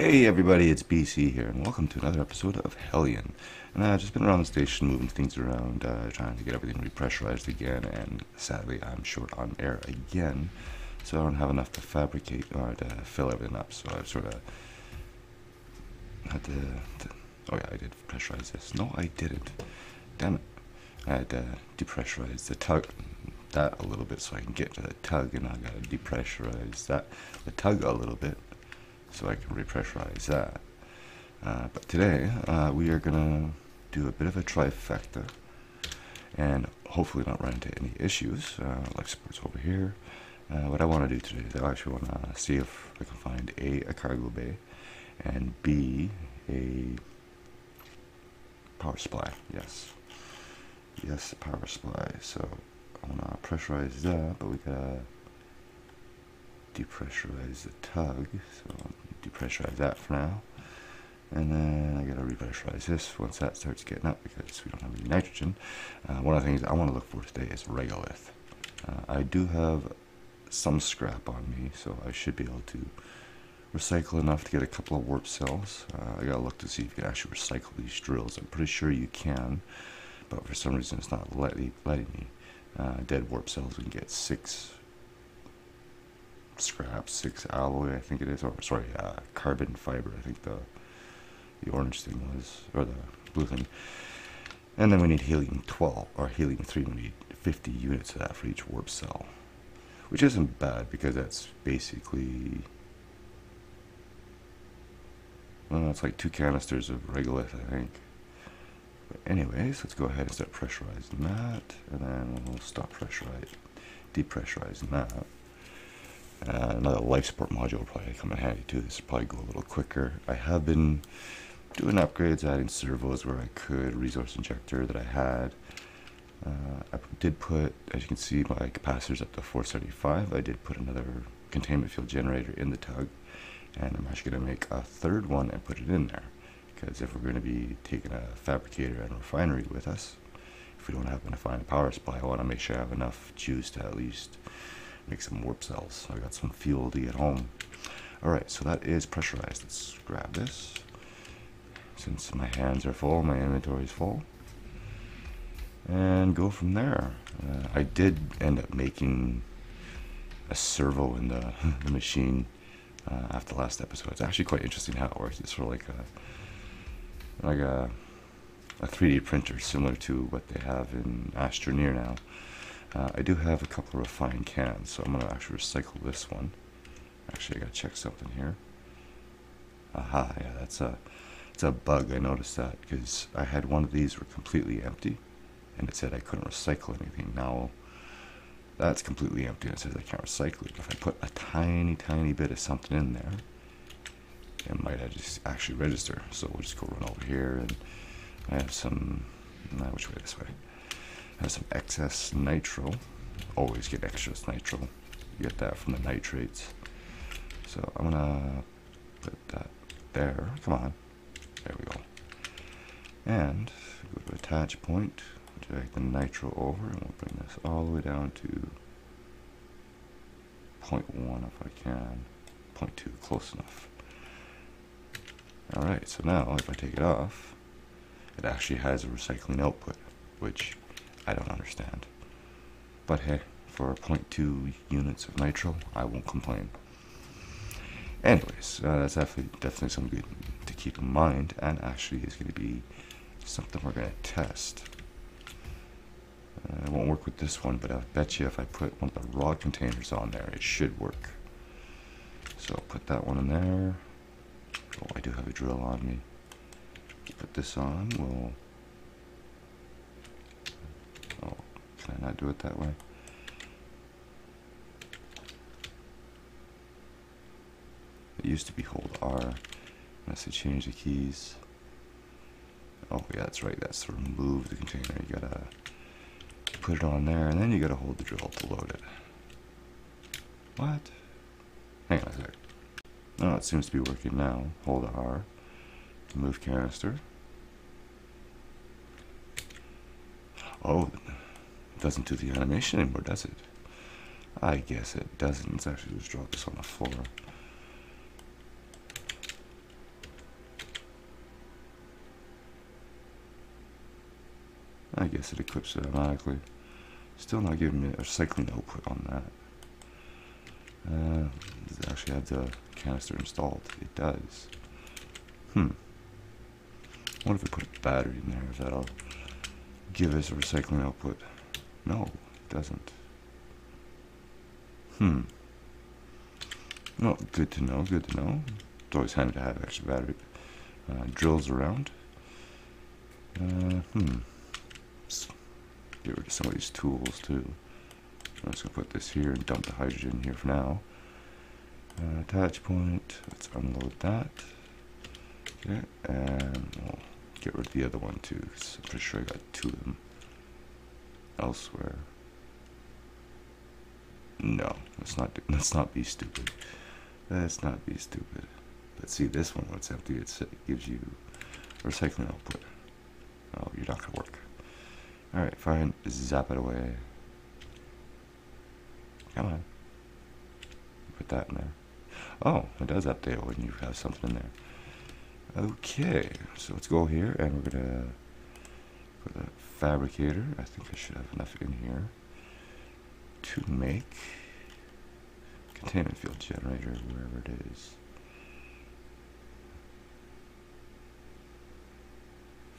Hey everybody, it's BC here, and welcome to another episode of Hellion. And I've just been around the station, moving things around, uh, trying to get everything repressurized again, and sadly I'm short on air again, so I don't have enough to fabricate or to fill everything up, so I've sort of had to, to oh yeah, I did pressurize this. No, I didn't. Damn it. I had to depressurize the tug, that a little bit so I can get to the tug, and I gotta depressurize that, the tug a little bit so I can repressurize that. Uh, but today uh, we are gonna do a bit of a trifecta and hopefully not run into any issues. Uh, life support's over here. Uh, what I want to do today is I actually want to see if I can find A, a cargo bay, and B, a power supply. Yes. Yes, power supply. So I want to pressurize that, but we gotta depressurize the tug. So depressurize that for now. And then I gotta repressurize this once that starts getting up because we don't have any nitrogen. Uh, one of the things I want to look for today is regolith. Uh, I do have some scrap on me, so I should be able to recycle enough to get a couple of warp cells. Uh, I gotta look to see if you can actually recycle these drills. I'm pretty sure you can, but for some reason it's not letting, letting me. Uh, dead warp cells, we can get six scrap, six alloy, I think it is, or sorry, uh, carbon fiber, I think the the orange thing was, or the blue thing. And then we need helium 12, or helium 3, we need 50 units of that for each warp cell. Which isn't bad, because that's basically, well, it's like two canisters of regolith, I think. But anyways, let's go ahead and start pressurizing that, and then we'll stop pressurizing, depressurizing that. Uh, another life support module will probably come in handy too. This will probably go a little quicker. I have been doing upgrades, adding servos where I could, resource injector that I had. Uh, I did put, as you can see, my capacitors up to 475. I did put another containment field generator in the tug, and I'm actually going to make a third one and put it in there. Because if we're going to be taking a fabricator and refinery with us, if we don't happen to find a power supply, I want to make sure I have enough juice to at least make some warp cells. I got some fuel to get home. Alright, so that is pressurized. Let's grab this. Since my hands are full, my inventory is full. And go from there. Uh, I did end up making a servo in the, the machine uh, after the last episode. It's actually quite interesting how it works. It's sort of like a like a, a 3D printer similar to what they have in Astroneer now. Uh, I do have a couple of refined cans, so I'm going to actually recycle this one. Actually, I got to check something here. Aha, yeah, that's a, it's a bug. I noticed that because I had one of these were completely empty, and it said I couldn't recycle anything. Now, that's completely empty, and it says I can't recycle it. If I put a tiny, tiny bit of something in there, it might actually register. So we'll just go run over here, and I have some, uh, which way, this way has some excess nitro. Always get excess nitro. You get that from the nitrates. So I'm gonna put that there. Come on. There we go. And go to attach point, drag the nitro over, and we'll bring this all the way down to 0.1 if I can. 0.2, close enough. Alright, so now if I take it off, it actually has a recycling output, which I don't understand. But hey, for 0.2 units of nitro, I won't complain. Anyways, uh, that's definitely, definitely something to keep in mind, and actually is going to be something we're going to test. Uh, it won't work with this one, but I bet you if I put one of the rod containers on there, it should work. So I'll put that one in there. Oh, I do have a drill on me. Put this on, we'll Can I not do it that way? It used to be hold R. Unless they change the keys. Oh yeah, that's right. That's to remove the container. You gotta put it on there, and then you gotta hold the drill to load it. What? Hang on a sec. Oh, it seems to be working now. Hold R. Remove canister. Oh, doesn't do the animation anymore, does it? I guess it doesn't. Let's actually just drop this on the floor. I guess it equips it automatically. Still not giving me a cycling output on that. Uh, does it actually have the canister installed? It does. Hmm. What if we put a battery in there if that'll give us a recycling output? No, it doesn't. Hmm. Well, good to know, good to know. It's always handy to have extra battery uh, drills around. Uh, hmm. Get rid of some of these tools too. I'm just going to put this here and dump the hydrogen here for now. Uh, attach point, let's unload that. Okay, and we'll get rid of the other one too, because I'm pretty sure I got two of them elsewhere. No, let's not do, let's not be stupid. Let's not be stupid. Let's see this one when it's empty. It gives you recycling output. Oh, you're not gonna work. All right, fine. Zap it away. Come on. Put that in there. Oh, it does update when you have something in there. Okay, so let's go here and we're gonna put a fabricator. I think I should have enough in here to make containment field generator wherever it is.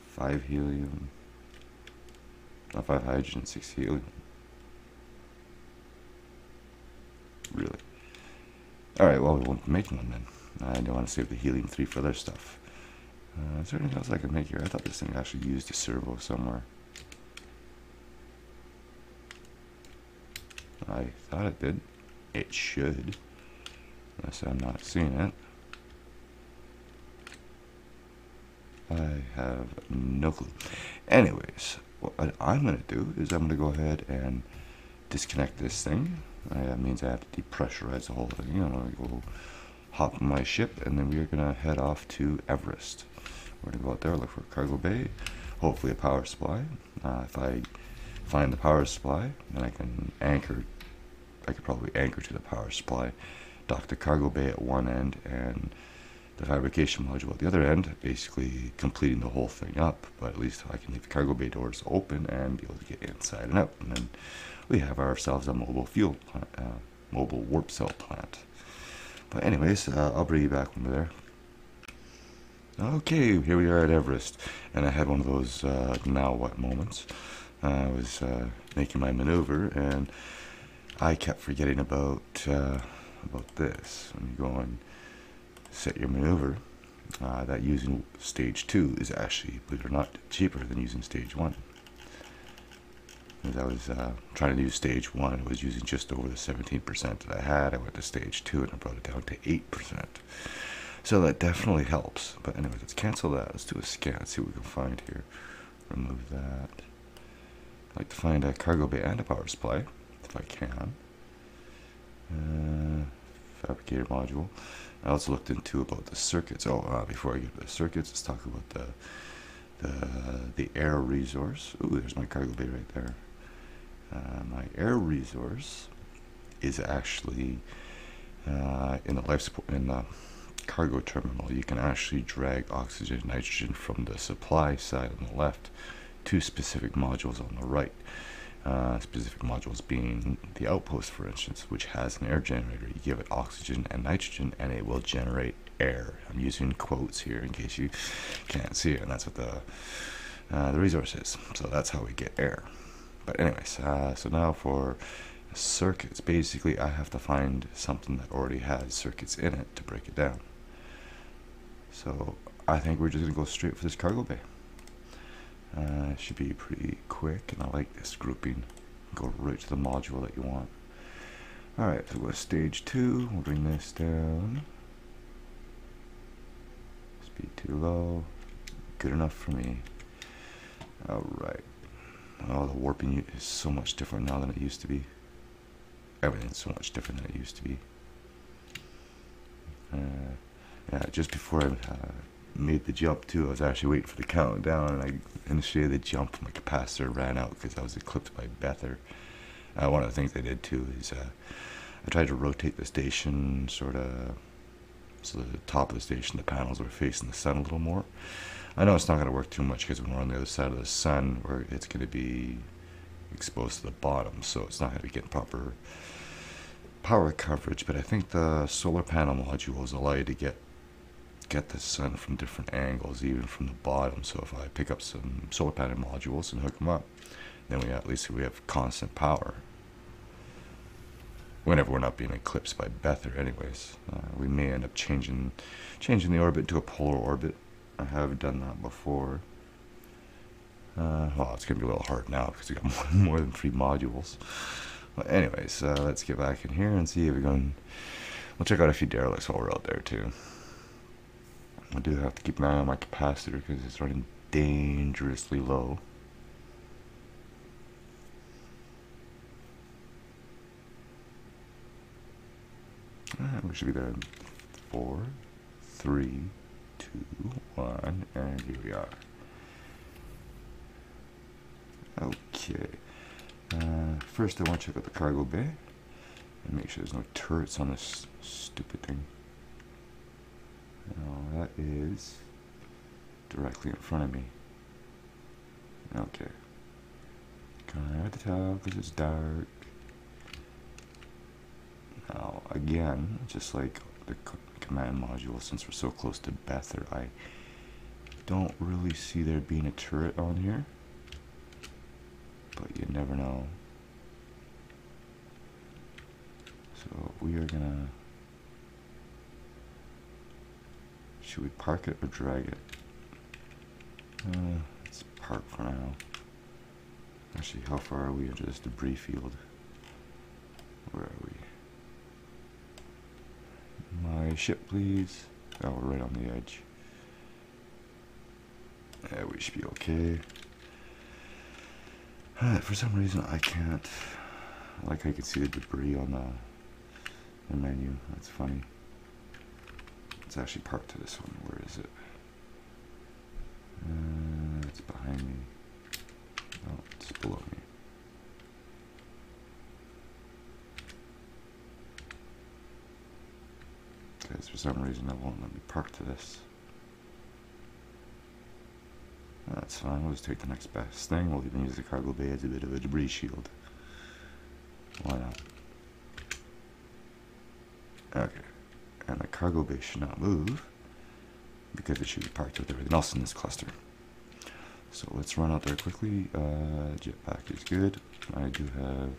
Five helium, not five hydrogen, six helium. Really? Alright, well, we won't be making one then. I don't want to save the helium-3 for other stuff. Uh, is there anything else I can make here? I thought this thing actually used a servo somewhere. I thought it did. It should. Unless I'm not seeing it. I have no clue. Anyways, what I'm going to do is I'm going to go ahead and disconnect this thing. Uh, that means I have to depressurize the whole thing. I'm going to go hop on my ship and then we are going to head off to Everest. We're going to go out there, look for a cargo bay, hopefully a power supply. Uh, if I find the power supply, then I can anchor, I could probably anchor to the power supply, dock the cargo bay at one end and the fabrication module at the other end, basically completing the whole thing up. But at least I can leave the cargo bay doors open and be able to get inside and out. And then we have ourselves a mobile fuel plant, uh, mobile warp cell plant. But anyways, uh, I'll bring you back when we're there. Okay, here we are at Everest, and I had one of those uh, now what moments. I was uh, making my maneuver, and I kept forgetting about uh, about this. When you go and set your maneuver, uh, that using stage two is actually, believe it or not, cheaper than using stage one. As I was uh, trying to use stage one, I was using just over the 17% that I had. I went to stage two and I brought it down to 8%. So that definitely helps. But anyway, let's cancel that. Let's do a scan, see what we can find here. Remove that. I'd like to find a cargo bay and a power supply, if I can. Uh, fabricator module. I also looked into about the circuits. Oh, uh, before I get to the circuits, let's talk about the the the air resource. Ooh, there's my cargo bay right there. Uh, my air resource is actually uh, in the life support in the cargo terminal. You can actually drag oxygen nitrogen from the supply side on the left to specific modules on the right. Uh, specific modules being the outpost, for instance, which has an air generator. You give it oxygen and nitrogen, and it will generate air. I'm using quotes here in case you can't see it, and that's what the uh, the resource is. So that's how we get air. But anyways, uh, so now for circuits, basically I have to find something that already has circuits in it to break it down. So I think we're just gonna go straight for this cargo bay. Uh, should be pretty quick, and I like this grouping. Go right to the module that you want. Alright, so we'll stage two. We'll bring this down. Speed too low. Good enough for me. Alright. Oh, the warping is so much different now than it used to be. Everything's so much different than it used to be. Uh, yeah, just before I uh, made the jump too, I was actually waiting for the countdown, and I initiated the jump. My capacitor ran out because I was eclipsed by Bethyr. Uh, one of the things I did too is uh, I tried to rotate the station sort of so the top of the station, the panels were facing the sun a little more. I know it's not going to work too much because when we're on the other side of the sun, where it's going to be exposed to the bottom, so it's not going to getting proper power coverage. But I think the solar panel modules allow you to get get the sun from different angles, even from the bottom. So if I pick up some solar panel modules and hook them up, then we at least we have constant power. Whenever we're not being eclipsed by Bethyr, anyways, uh, we may end up changing changing the orbit to a polar orbit. I have done that before. Uh, well, it's gonna be a little hard now because we got more, more than three modules. But anyways, uh, let's get back in here and see if we can. We'll check out a few derelicts while we're out there too. I do have to keep an eye on my capacitor because it's running dangerously low. And we should be there in four, three, two, one, and here we are. Okay. Uh, first, I want to check out the cargo bay and make sure there's no turrets on this stupid thing. No, that is directly in front of me. Okay. Kind of to tell because it's dark. Now, again, just like the command module, since we're so close to Bethyr, I don't really see there being a turret on here. But you never know. So we are gonna Should we park it or drag it? Uh, let's park for now. Actually, how far are we into this debris field? Where are we? My ship, please. Oh, we're right on the edge. Yeah, we should be okay. Uh, for some reason, I can't. Like, I can see the debris on the, the menu. That's funny. Let's actually parked to this one. Where is it? Uh, it's behind me. Oh, it's below me. Because for some reason it won't let me park to this. That's fine, we'll just take the next best thing. We'll even use the cargo bay as a bit of a debris shield. Why not? Okay and the cargo bay should not move because it should be parked with everything else in this cluster. So let's run out there quickly. Uh, jetpack is good. I do have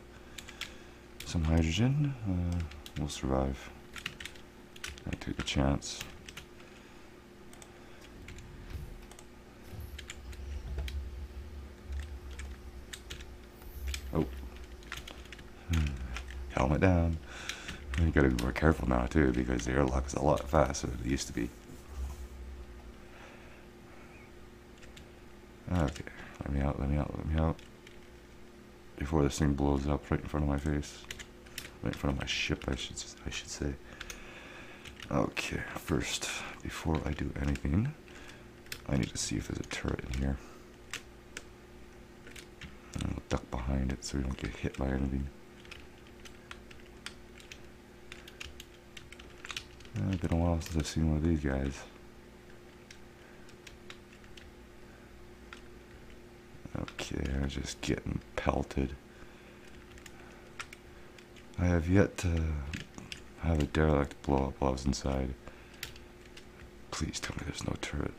some hydrogen. Uh, we'll survive. I take a chance. Oh. Helmet down. You gotta be more careful now too because the airlock is a lot faster than it used to be. Okay, let me out, let me out, let me out. Before this thing blows up right in front of my face. Right in front of my ship, I should I should say. Okay, first, before I do anything, I need to see if there's a turret in here. I'll duck behind it so we don't get hit by anything. It's been a while since I've seen one of these guys. Okay, I'm just getting pelted. I have yet to have a derelict blow up while I was inside. Please tell me there's no turret.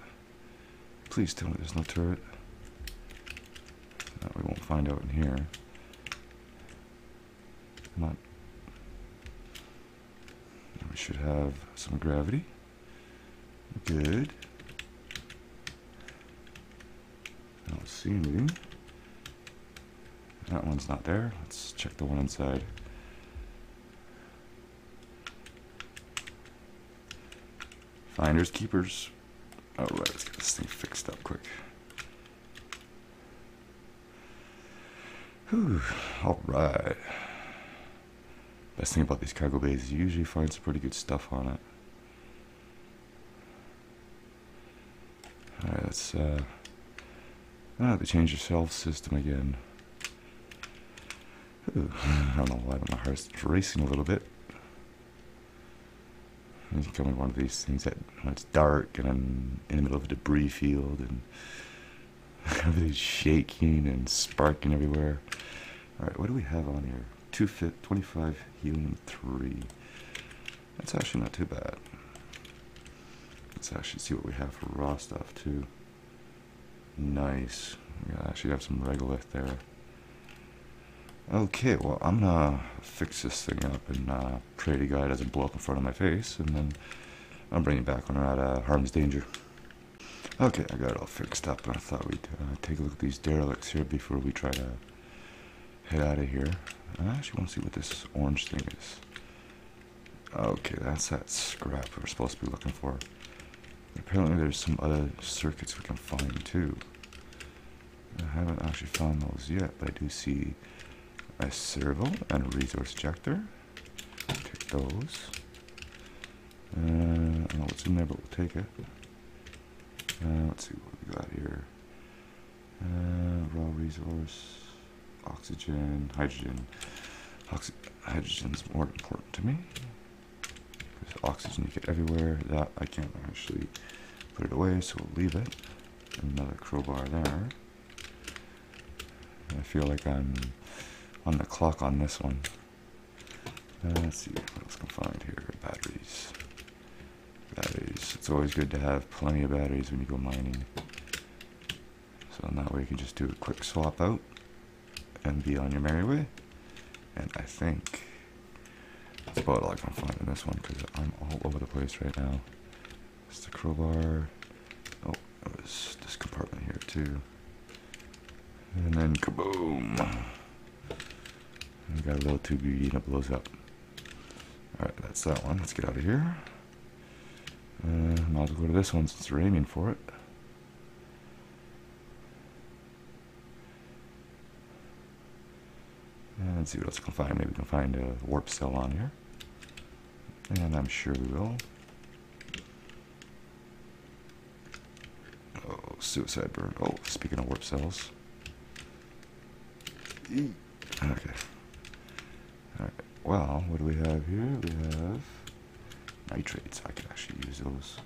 Please tell me there's no turret. No, we won't find out in here. Come on. We should have some gravity. Good. I don't see anything. That one's not there. Let's check the one inside. Finders keepers. Oh, Alright, let's get this thing fixed up quick. Alright. Best thing about these cargo bays is you usually find some pretty good stuff on it. Alright, let's uh have to change your self system again. Ooh, I don't know why but my heart's racing a little bit. It's becoming one of these things that when it's dark and I'm in the middle of a debris field and everything's shaking and sparking everywhere. Alright, what do we have on here? 25 helium 3. That's actually not too bad. Let's actually see what we have for raw stuff too. Nice. We actually have some regolith there. Okay, well, I'm gonna fix this thing up and uh, pray to God it doesn't blow up in front of my face, and then I'll bring it back when we're out of harm's danger. Okay, I got it all fixed up, and I thought we'd uh, take a look at these derelicts here before we try to head out of here. I actually want to see what this orange thing is. Okay, that's that scrap we're supposed to be looking for. Apparently there's some other circuits we can find too. I haven't actually found those yet, but I do see a servo and a resource ejector. Take those. Uh, I don't know what's in there, but we'll take it. Uh, let's see what we got here. Uh, raw resource, oxygen, hydrogen. Oxy hydrogen's more important to me. Oxygen you get everywhere. That I can't actually put it away, so we'll leave it. Another crowbar there. I feel like I'm on the clock on this one. Uh, let's see what else can find here. Batteries. Batteries. It's always good to have plenty of batteries when you go mining. So in that way you can just do a quick swap out and be on your merry way. And I think that's about all I can find in this one because I'm all over the place right now. It's the crowbar. Oh, there's this compartment here too. And then kaboom! We got a little greedy and it blows up. Alright, that's that one. Let's get out of here. Uh, might as well go to this one since we're aiming for it. And see what else we can find. Maybe we can find a warp cell on here. And I'm sure we will. Oh, suicide burn. Oh, speaking of warp cells. Okay. Alright, well, what do we have here? We have nitrates. I could actually use those.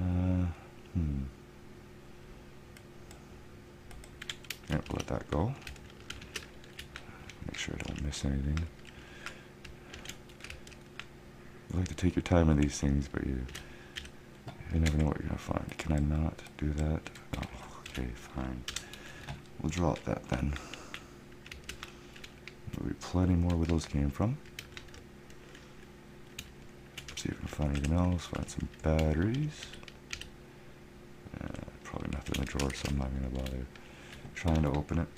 Uh, hmm. Yeah, we'll let that go. Sure I don't miss anything. You like to take your time on these things, but you you never know what you're gonna find. Can I not do that? Oh, okay, fine. We'll drop that then. There'll be plenty more where those came from. See if we can find anything else. Find some batteries. Uh, probably nothing in the drawer, so I'm not going to bother trying to open it.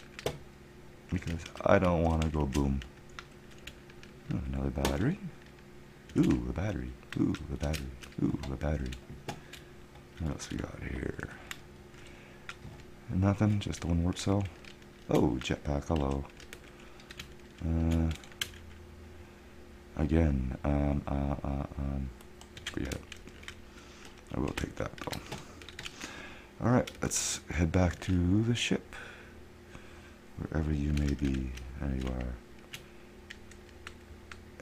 Because I don't want to go boom. Oh, another battery. Ooh, a battery. Ooh, a battery. Ooh, a battery. What else we got here? Nothing, just the one warp cell. Oh, jetpack, hello. Uh, again, um, uh, uh, um, it. I will take that though. Alright, let's head back to the ship. Wherever you may be, there you are.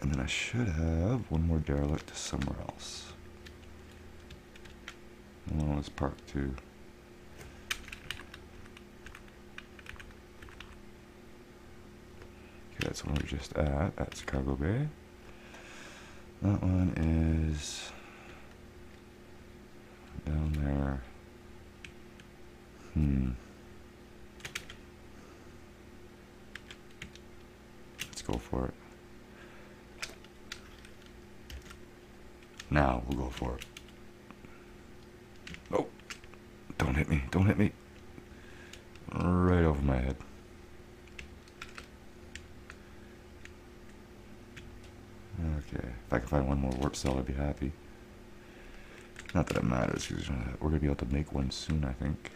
And then I should have one more derelict somewhere else. One was parked too. Okay, that's one we're just at. That's cargo bay. That one is down there. Hmm. Let's go for it. Now we'll go for it. Oh, don't hit me. Don't hit me. Right over my head. Okay, if I can find one more warp cell, I'd be happy. Not that it matters, because we're going to be able to make one soon, I think.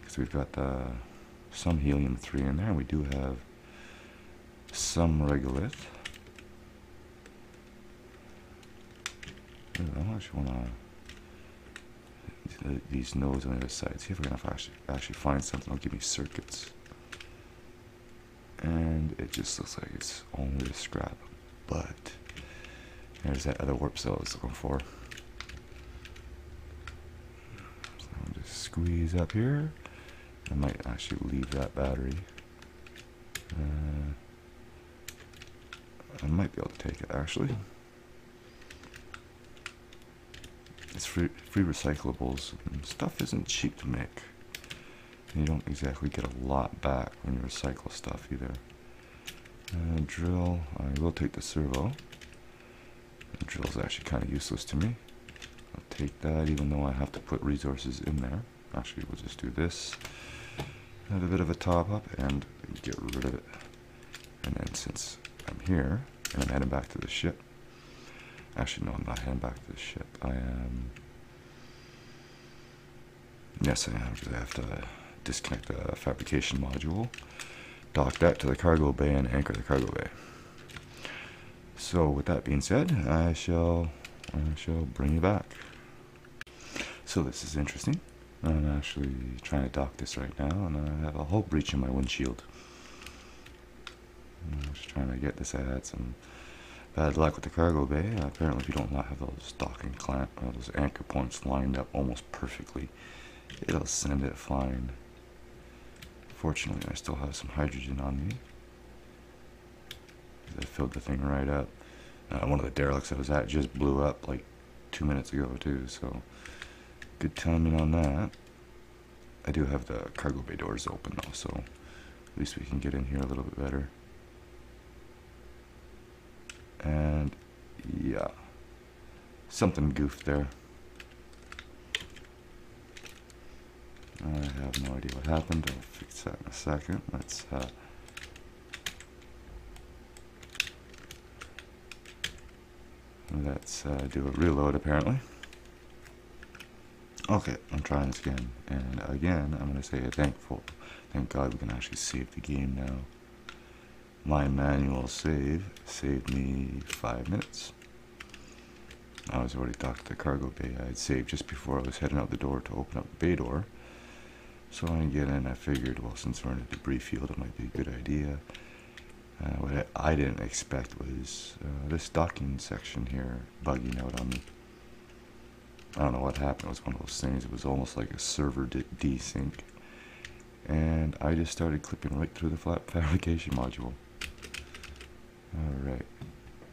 Because we've got uh, some helium-3 in there, and we do have some regolith. I don't actually want to... These nodes on the other side. See if we can actually, actually find something I'll give me circuits. And it just looks like it's only a scrap but There's that other warp cell I was looking for. So I'll just squeeze up here. I might actually leave that battery. Uh, I might be able to take it actually. It's free, free recyclables. Stuff isn't cheap to make. And you don't exactly get a lot back when you recycle stuff either. Uh, drill, I will take the servo. The drill is actually kind of useless to me. I'll take that even though I have to put resources in there. Actually, we'll just do this. Have a bit of a top up and get rid of it. And then since I'm here and I'm heading back to the ship. Actually, no, I'm not heading back to the ship. I am. Yes, I am because I have to disconnect the fabrication module, dock that to the cargo bay, and anchor the cargo bay. So, with that being said, I shall, I shall bring you back. So this is interesting. I'm actually trying to dock this right now, and I have a hole breach in my windshield. I'm just trying to get this. I had some bad luck with the cargo bay. apparently, if you don't have those docking clamp, or those anchor points lined up almost perfectly, it'll send it flying. Fortunately, I still have some hydrogen on me. I filled the thing right up. Uh, one of the derelicts I was at just blew up like two minutes ago too, so good timing on that. I do have the cargo bay doors open though, so at least we can get in here a little bit better. And yeah, something goofed there. I have no idea what happened. I'll fix that in a second. Let's uh, let's uh, do a reload apparently. Okay, I'm trying this again, and again I'm gonna say thankful. Thank God we can actually save the game now. My manual save saved me five minutes. I was already docked the cargo bay. I had saved just before I was heading out the door to open up the bay door. So I get in, I figured, well, since we're in a debris field, it might be a good idea. Uh, what I didn't expect was uh, this docking section here bugging out on me. I don't know what happened. It was one of those things. It was almost like a server desync. And I just started clipping right through the flat fabrication module. Alright.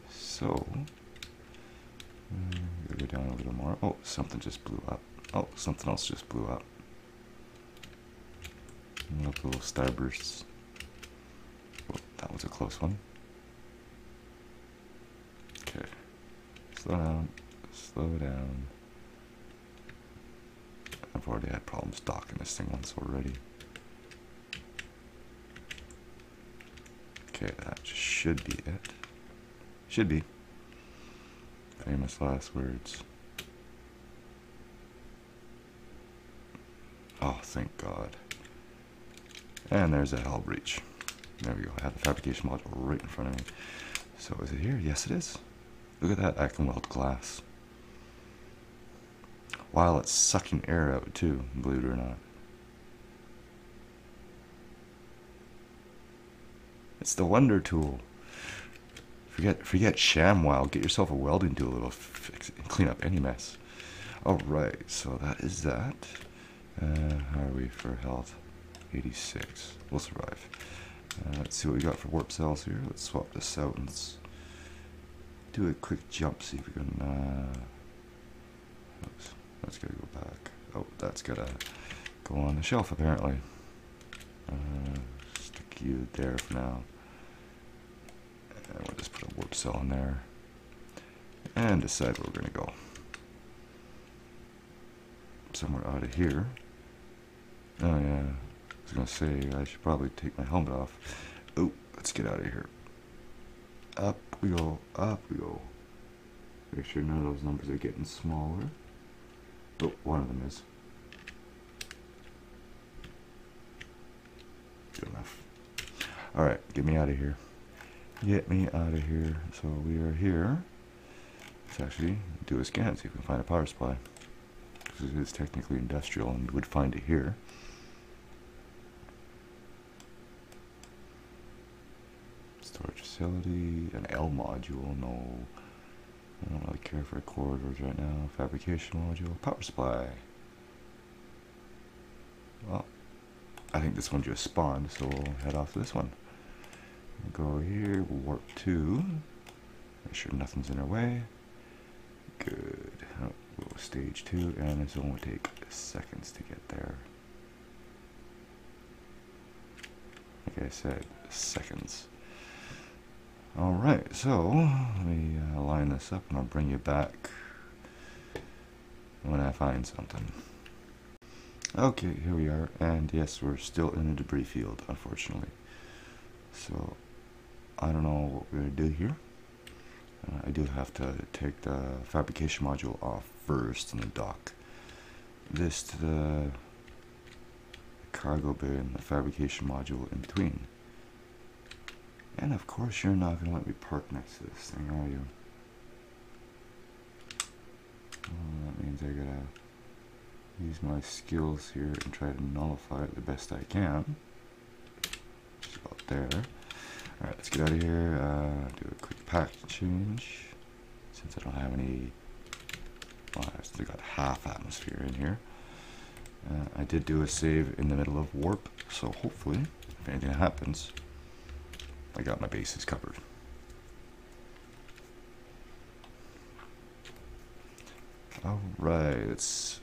So, uh, go down a little more. Oh, something just blew up. Oh, something else just blew up. Little starbursts. Oh, that was a close one. Okay. Slow down. Slow down. I've already had problems docking this thing once already. Okay, that should be it. Should be. Famous last words. Oh, thank God. And there's a hell breach. There we go. I have the fabrication module right in front of me. So is it here? Yes, it is. Look at that. I can weld glass. While it's sucking air out too, believe it or not. It's the wonder tool. Forget forget ShamWow. Get yourself a welding tool. It'll fix clean up any mess. All right, so that is that. Uh, how are we for health? 86. We'll survive. Uh, let's see what we got for warp cells here. Let's swap this out and do a quick jump. See if we can. Uh, oops, that's gotta go back. Oh, that's gotta go on the shelf apparently. Uh, you there for now. And we'll just put a warp cell in there. And decide where we're gonna go. Somewhere out of here. Oh yeah, I was gonna say I should probably take my helmet off. Oh, let's get out of here. Up we go, up we go. Make sure none of those numbers are getting smaller. Oh, one of them is. Good enough. Alright, get me out of here. Get me out of here. So we are here. Let's actually do a scan, see if we can find a power supply. Because it is technically industrial and you would find it here. Storage facility, an L module, no. I don't really care for corridors right now. Fabrication module, power supply. Well, I think this one just spawned, so we'll head off to this one. Go here, warp 2. Make sure nothing's in our way. Good. Oh, stage 2, and one will take seconds to get there. Like I said, seconds. Alright, so let me uh, line this up and I'll bring you back when I find something. Okay, here we are, and yes, we're still in a debris field, unfortunately. So, I don't know what we're to do here. Uh, I do have to take the fabrication module off first and dock this to the cargo bay and the fabrication module in between. And of course you're not to let me park next to this thing, are you? Well, that means I gotta use my skills here and try to nullify it the best I can. Just about there. Alright, let's get out of here, uh, do a quick pack change, since I don't have any, well, I still got half atmosphere in here. Uh, I did do a save in the middle of warp, so hopefully, if anything happens, I got my bases covered. Alright, let's,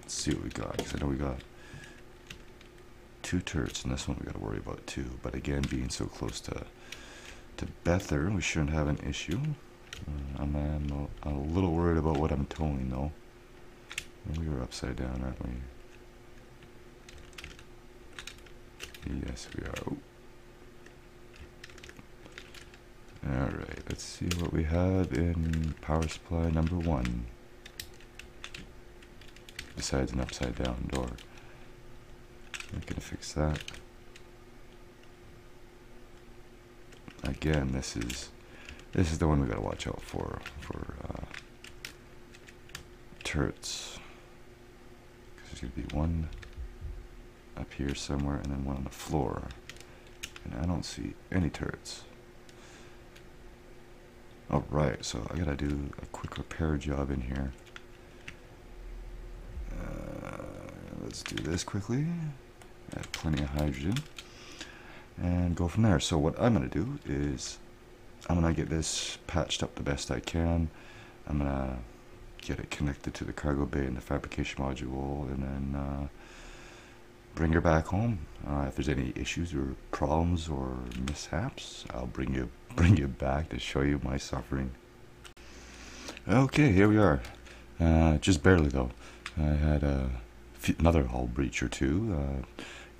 let's see what we got, because I know we got two turrets, and this one we got to worry about too. But again, being so close to to Bethyr, we shouldn't have an issue. Uh, I'm, I'm, a, little worried about what I'm towing though. We were upside down, aren't we? Yes, we are. Alright, let's see what we have in power supply number one. Besides an upside down door. We're gonna fix that. Again, this is this is the one we gotta watch out for for uh, turrets. Because there's gonna be one up here somewhere and then one on the floor. And I don't see any turrets. Alright, so I gotta do a quick repair job in here. Uh, let's do this quickly add plenty of hydrogen, and go from there. So what I'm going to do is I'm going to get this patched up the best I can. I'm going to get it connected to the cargo bay and the fabrication module, and then uh, bring her back home. Uh, if there's any issues or problems or mishaps, I'll bring you bring you back to show you my suffering. Okay, here we are. Uh, just barely though. I had a another hull breach or two.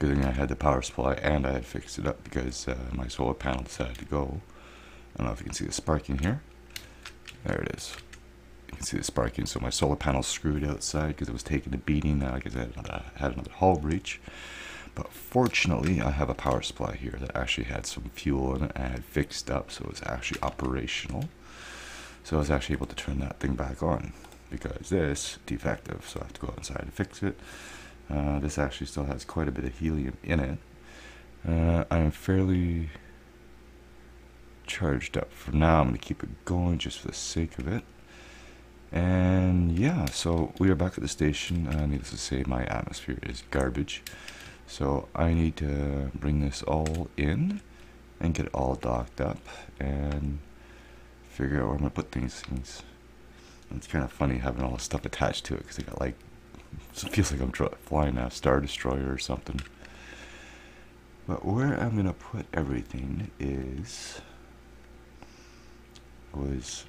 Good thing I had the power supply and I had fixed it up because uh, my solar panel decided to go. I don't know if you can see the sparking here. There it is. You can see the sparking. So my solar panel screwed outside because it was taking a beating. Now, I said, I had another hull breach. But fortunately, I have a power supply here that actually had some fuel in it and I had fixed up, so it was actually operational. So I was actually able to turn that thing back on because this defective, so I have to go inside and fix it. Uh, this actually still has quite a bit of helium in it. Uh, I'm fairly charged up for now. I'm going to keep it going just for the sake of it. And yeah, so we are back at the station. Uh, needless to say, my atmosphere is garbage. So I need to bring this all in and get it all docked up and figure out where I'm going to put things. things. It's kind of funny having all this stuff attached to it because I got like it feels like I'm flying a Star Destroyer or something. But where I'm going to put everything is... was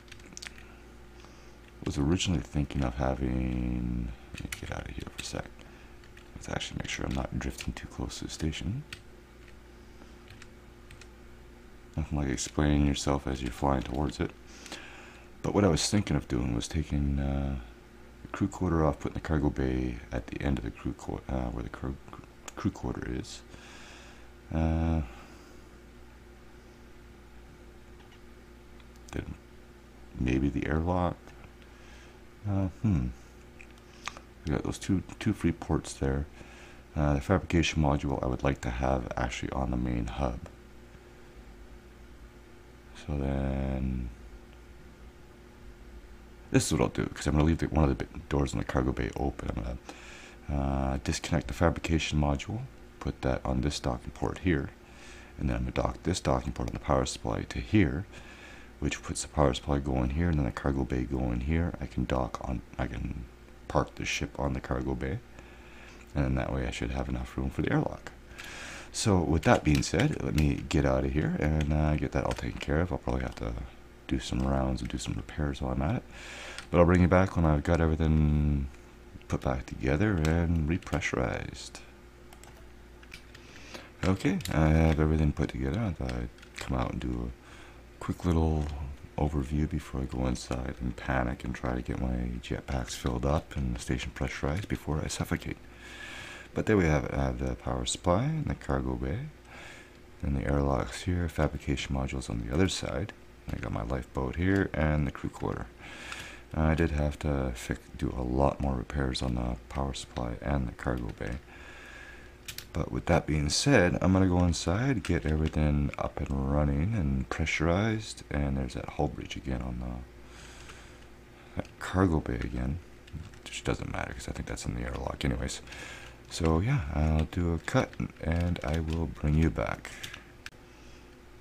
was originally thinking of having... Let me get out of here for a sec. Let's actually make sure I'm not drifting too close to the station. Nothing like explaining yourself as you're flying towards it. But what I was thinking of doing was taking... Uh, crew quarter off, putting the cargo bay at the end of the crew quarter, uh, where the crew, crew quarter is. Uh, then maybe the airlock. Uh, hmm. We got those two two free ports there. Uh, the fabrication module I would like to have actually on the main hub. So then this is what I'll do because I'm going to leave the, one of the doors in the cargo bay open. I'm going to uh, disconnect the fabrication module, put that on this docking port here, and then I'm going to dock this docking port on the power supply to here, which puts the power supply going here, and then the cargo bay going here. I can dock on, I can park the ship on the cargo bay, and then that way I should have enough room for the airlock. So with that being said, let me get out of here and uh, get that all taken care of. I'll probably have to do some rounds and do some repairs while I'm at it. But I'll bring you back when I've got everything put back together and repressurized. Okay, I have everything put together. I thought I'd come out and do a quick little overview before I go inside and panic and try to get my jetpacks filled up and the station pressurized before I suffocate. But there we have it. I have the power supply and the cargo bay. And the airlocks here, fabrication modules on the other side. I got my lifeboat here and the crew quarter. I did have to do a lot more repairs on the power supply and the cargo bay. But with that being said, I'm going to go inside, get everything up and running and pressurized. And there's that hull breach again on the cargo bay again. Which doesn't matter because I think that's in the airlock anyways. So yeah, I'll do a cut and I will bring you back.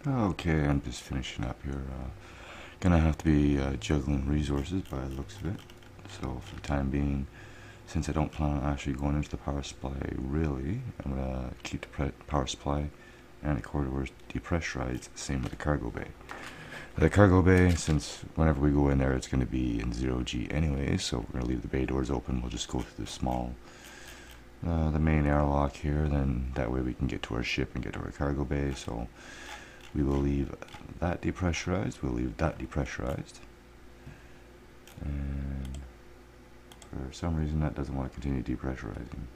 Okay, I'm just finishing up here. Uh, gonna have to be uh, juggling resources by the looks of it. So for the time being, since I don't plan on actually going into the power supply really, I'm gonna keep the power supply and the corridors depressurized, same with the cargo bay. The cargo bay, since whenever we go in there, it's to be in zero G anyway, so we're to leave the bay doors open. We'll just go through the small uh, the main airlock here, then that way we can get to our ship and get to our cargo bay. So we will leave that depressurized, we'll leave that depressurized. And for some reason that doesn't want to continue depressurizing.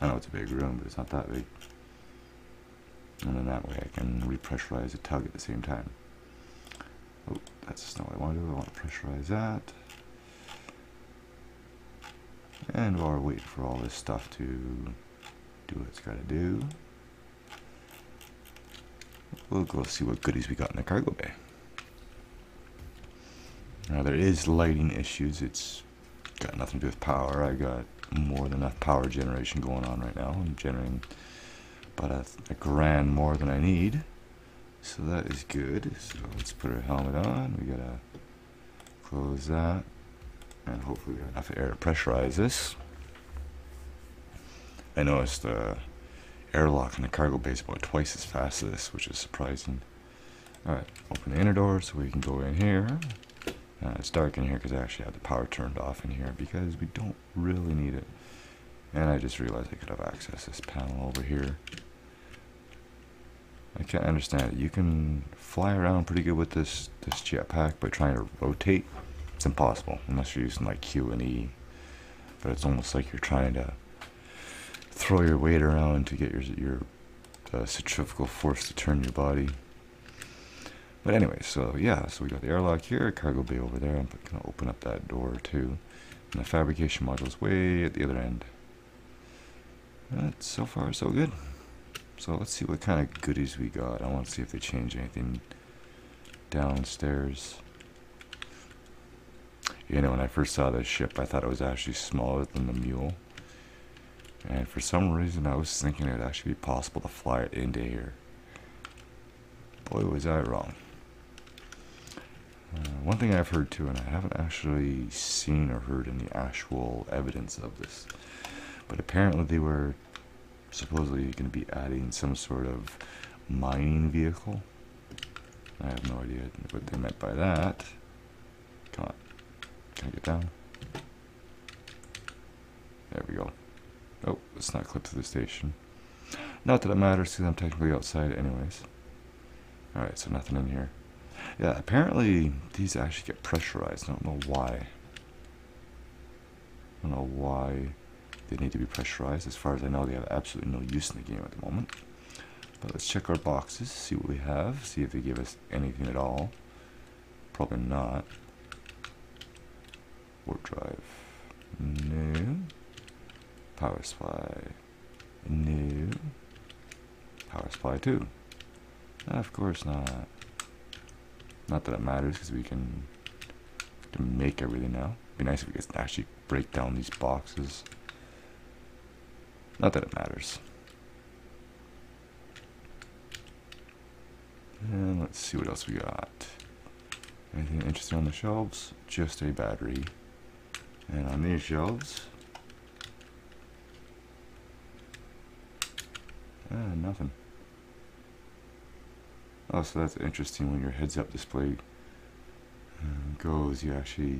I know it's a big room, but it's not that big. And then that way I can repressurize the tug at the same time. Oh, that's not what I want to do. I want to pressurize that. And while we're waiting for all this stuff to do what it's got to do, we'll go see what goodies we got in the cargo bay. Now there is lighting issues. It's got nothing to do with power. I got more than enough power generation going on right now. I'm generating about a, a grand more than I need. So that is good. So let's put our helmet on. We gotta close that and hopefully we have enough air to pressurize this. I noticed the airlock in the cargo bay is about twice as fast as this, which is surprising. Alright, open the inner door so we can go in here. Uh, it's dark in here because I actually have the power turned off in here because we don't really need it. And I just realized I could have access this panel over here. I can't understand it. You can fly around pretty good with this, this jetpack by trying to rotate it's impossible unless you're using like Q and E. But it's almost like you're trying to throw your weight around to get your your uh, centrifugal force to turn your body. But anyway, so yeah, so we got the airlock here, cargo bay over there. I'm gonna open up that door too. And the fabrication module's way at the other end. But so far so good. So let's see what kind of goodies we got. I want to see if they change anything downstairs. You know, when I first saw this ship, I thought it was actually smaller than the Mule. And for some reason, I was thinking it would actually be possible to fly it into here. Boy, was I wrong. Uh, one thing I've heard too, and I haven't actually seen or heard any actual evidence of this, but apparently they were supposedly going to be adding some sort of mining vehicle. I have no idea what they meant by that. Come on. Can I get down? There we go. Oh, it's not clipped to the station. Not that it matters because I'm technically outside anyways. Alright, so nothing in here. Yeah, apparently these actually get pressurized. I don't know why. I don't know why they need to be pressurized. As far as I know, they have absolutely no use in the game at the moment. But let's check our boxes, see what we have, see if they give us anything at all. Probably not warp drive. No. Power supply. new Power supply 2. of course not. Not that it matters because we can make everything now. Be nice if we could actually break down these boxes. Not that it matters. And let's see what else we got. Anything interesting on the shelves? Just a battery. And on these shelves, ah, nothing. Oh, so that's interesting when your heads-up display uh, goes, you actually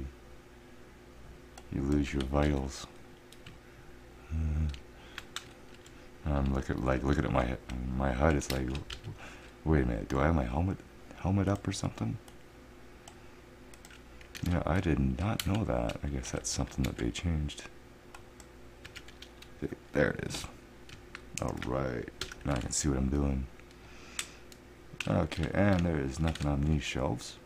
you lose your vitals. Uh, I'm looking like looking at my my HUD. It's like, wait a minute, do I have my helmet helmet up or something? Yeah, I did not know that. I guess that's something that they changed. There it is. Alright. Now I can see what I'm doing. Okay, and there is nothing on these shelves.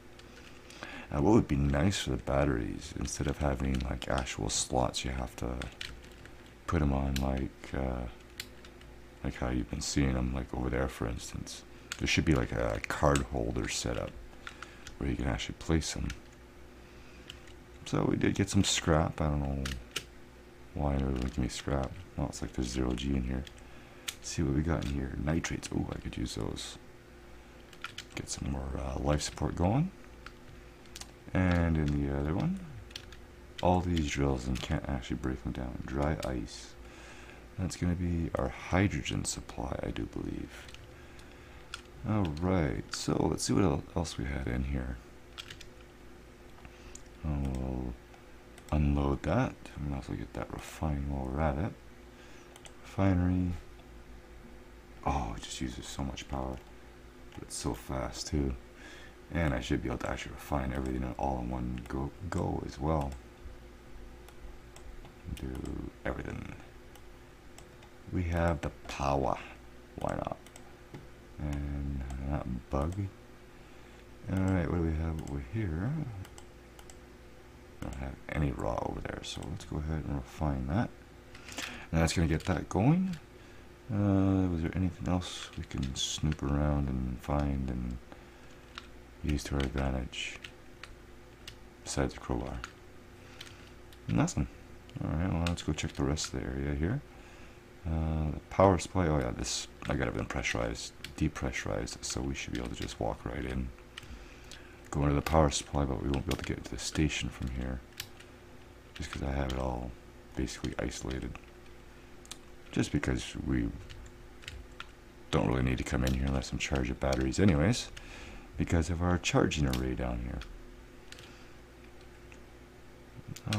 Now what would be nice for the batteries, instead of having like actual slots you have to put them on like, uh, like how you've been seeing them like over there for instance. There should be like a card holder set up where you can actually place them. So we did get some scrap. I don't know why they're giving me scrap. Well, it's like there's zero G in here. Let's see what we got in here. Nitrates. Oh, I could use those. Get some more uh, life support going. And in the other one, all these drills and can't actually break them down. Dry ice. That's going to be our hydrogen supply, I do believe. Alright, so let's see what else we had in here. We'll unload that. And also get that refined while we're at it. Refinery. Oh, it just uses so much power. But it's so fast too. And I should be able to actually refine everything all in one go, go as well. Do everything. We have the power. Why not? And not bug. Alright, what do we have over here? don't have any raw over there, so let's go ahead and refine that. And that's going to get that going. Uh, was there anything else we can snoop around and find and use to our advantage besides the crowbar? Nothing. Alright, well let's go check the rest of the area here. Uh, the power supply, oh yeah, this, I got everything pressurized, depressurized, so we should be able to just walk right in go into the power supply, but we won't be able to get to the station from here. Just because I have it all basically isolated. Just because we don't really need to come in here unless I'm charging batteries anyways. Because of our charging array down here.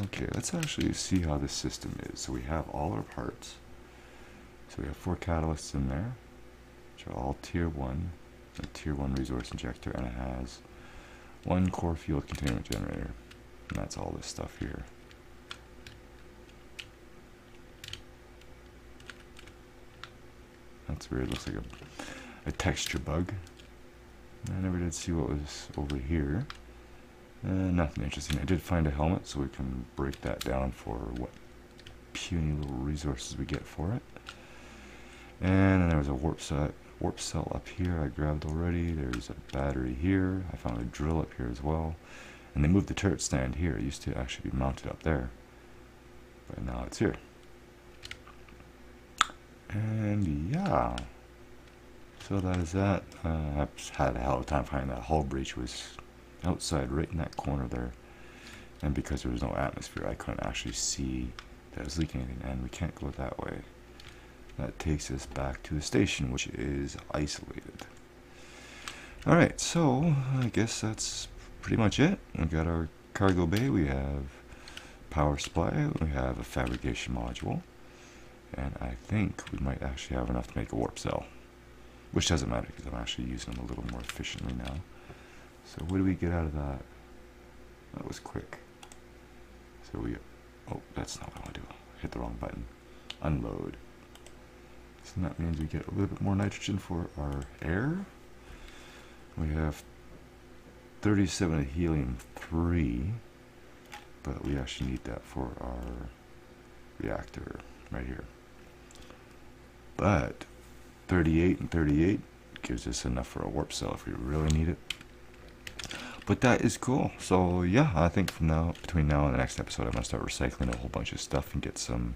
Okay, let's actually see how this system is. So we have all our parts. So we have four catalysts in there, which are all tier 1, a tier 1 resource injector, and it has one core fuel containment generator. And that's all this stuff here. That's weird. Looks like a, a texture bug. I never did see what was over here. Uh, nothing interesting. I did find a helmet, so we can break that down for what puny little resources we get for it. And then there was a warp set warp cell up here I grabbed already. There's a battery here. I found a drill up here as well. And they moved the turret stand here. It used to actually be mounted up there. But now it's here. And yeah. So that is that. Uh, I've had a hell of a time finding that hull breach was outside right in that corner there. And because there was no atmosphere, I couldn't actually see that it was leaking anything. And we can't go that way. That takes us back to the station, which is isolated. Alright, so I guess that's pretty much it. We've got our cargo bay, we have power supply, we have a fabrication module, and I think we might actually have enough to make a warp cell. Which doesn't matter because I'm actually using them a little more efficiently now. So what do we get out of that? That was quick. So we, oh, that's not what I want to do. Hit the wrong button. Unload. So that means we get a little bit more nitrogen for our air. We have 37 helium-3, but we actually need that for our reactor right here. But 38 and 38 gives us enough for a warp cell if we really need it. but that is cool. So yeah, I think from now between now and the next episode, I'm gonna start recycling a whole bunch of stuff and get some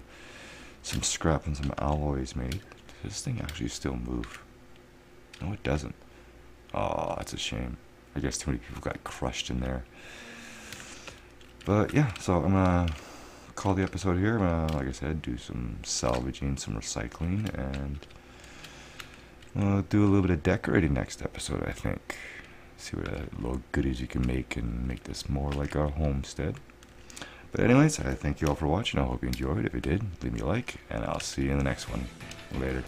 some scrap and some alloys made. Does this thing actually still move? No, it doesn't. Oh, that's a shame. I guess too many people got crushed in there. But yeah, so I'm gonna call the episode here. Gonna, like I said, do some salvaging, some recycling, and uh, do a little bit of decorating next episode. I think. See what uh, little goodies you can make and make this more like our homestead. But anyways, I thank you all for watching. I hope you enjoyed. If you did, leave me a like, and I'll see you in the next one. Later.